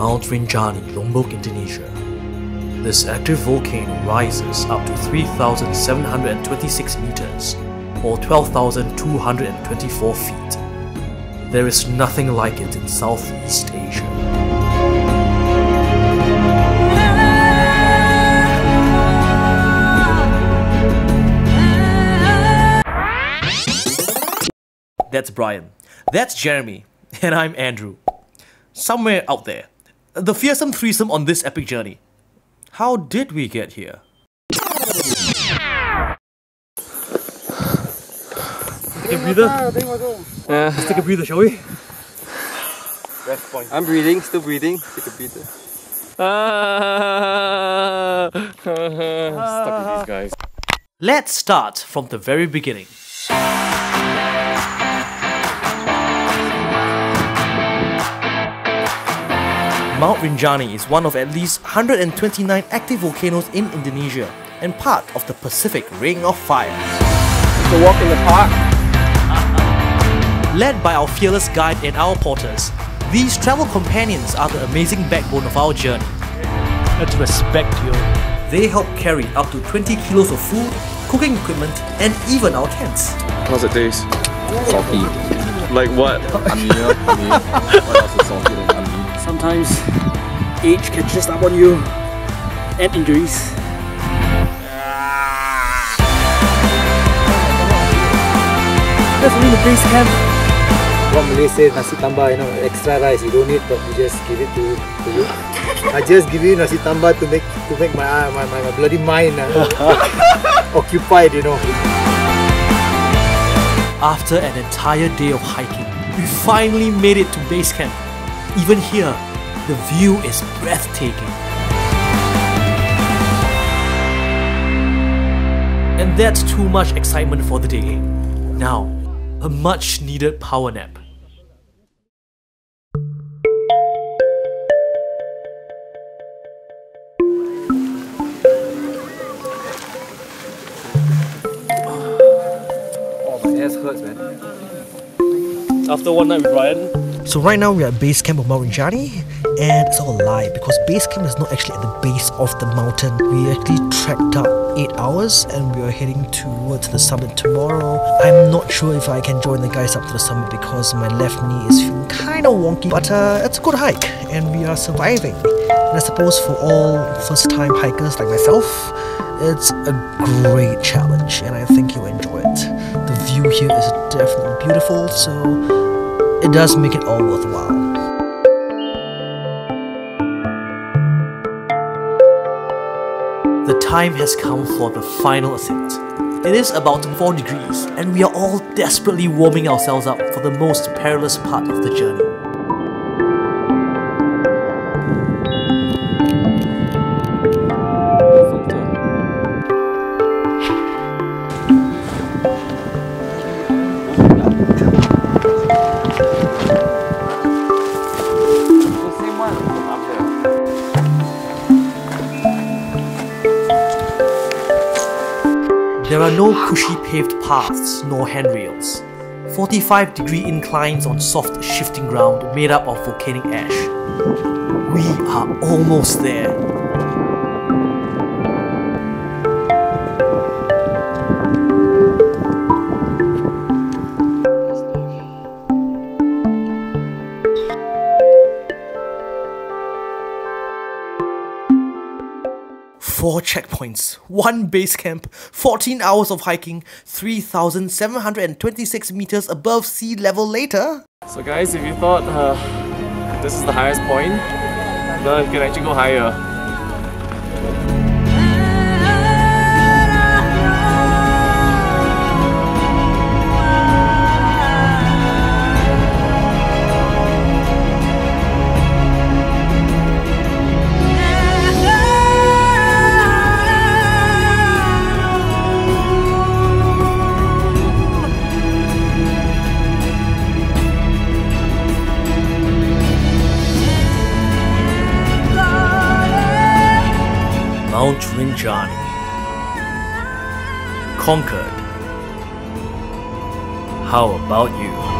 Mount Rinjani, Lombok, Indonesia. This active volcano rises up to 3,726 meters, or 12,224 feet. There is nothing like it in Southeast Asia. That's Brian. That's Jeremy. And I'm Andrew. Somewhere out there. The fearsome threesome on this epic journey. How did we get here? Take a breather. Let's take a breather, shall we? Rest point. I'm breathing, still breathing. Take a breather. Ah. Stuck with these guys. Let's start from the very beginning. Mount Rinjani is one of at least 129 active volcanoes in Indonesia and part of the Pacific Ring of Fire. To walk in the park. Led by our fearless guide and our porters, these travel companions are the amazing backbone of our journey. Let's respect you. They help carry up to 20 kilos of food, cooking equipment, and even our tents. How's it taste? Salty. Like what? Onion, onion. What else is salty than onion? Sometimes age catches up on you and injuries. That's only the base camp. what Malay say nasi tambah, you know, extra rice. You don't need, but you just give it to, to you. I just give you nasi tambah to make to make my uh, my, my, my bloody mind uh, occupied, you know. After an entire day of hiking, we finally made it to base camp. Even here, the view is breathtaking. And that's too much excitement for the day. Now, a much needed power nap. Oh, my ass hurts, man. After one night with Brian, So right now we're at base camp of Mount Rinjani and it's all a lie because base camp is not actually at the base of the mountain. We actually trekked up 8 hours and we are heading towards the summit tomorrow. I'm not sure if I can join the guys up to the summit because my left knee is feeling kind of wonky but uh, it's a good hike and we are surviving. And I suppose for all first time hikers like myself, it's a great challenge and I think you'll enjoy it. The view here is definitely beautiful so it does make it all worthwhile. The time has come for the final ascent. It is about 4 degrees, and we are all desperately warming ourselves up for the most perilous part of the journey. There are no cushy paved paths nor handrails. 45 degree inclines on soft shifting ground made up of volcanic ash. We are almost there. Four checkpoints, one base camp, 14 hours of hiking, 3,726 meters above sea level later. So guys, if you thought uh, this is the highest point, no, you can actually go higher. Mount Rinjani. Conquered. How about you?